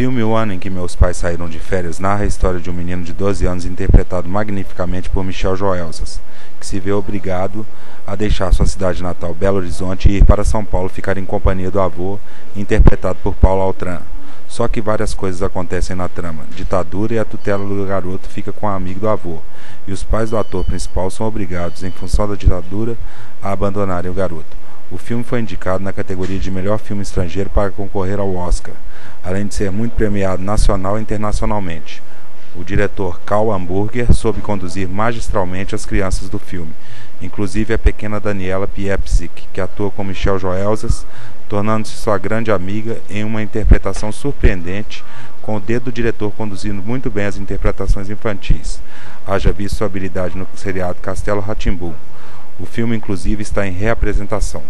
filme O Ano em que Meus Pais Saíram de Férias narra a história de um menino de 12 anos interpretado magnificamente por Michel Joelsas, que se vê obrigado a deixar sua cidade natal, Belo Horizonte, e ir para São Paulo ficar em companhia do avô, interpretado por Paulo Altran. Só que várias coisas acontecem na trama. Ditadura e a tutela do garoto fica com a amiga do avô, e os pais do ator principal são obrigados, em função da ditadura, a abandonarem o garoto. O filme foi indicado na categoria de melhor filme estrangeiro para concorrer ao Oscar, além de ser muito premiado nacional e internacionalmente. O diretor Karl Hamburger soube conduzir magistralmente as crianças do filme, inclusive a pequena Daniela Piepzik, que atua com Michel Joelsas, tornando-se sua grande amiga em uma interpretação surpreendente, com o dedo do diretor conduzindo muito bem as interpretações infantis. Haja visto sua habilidade no seriado Castelo Ratimbum. O filme, inclusive, está em reapresentação.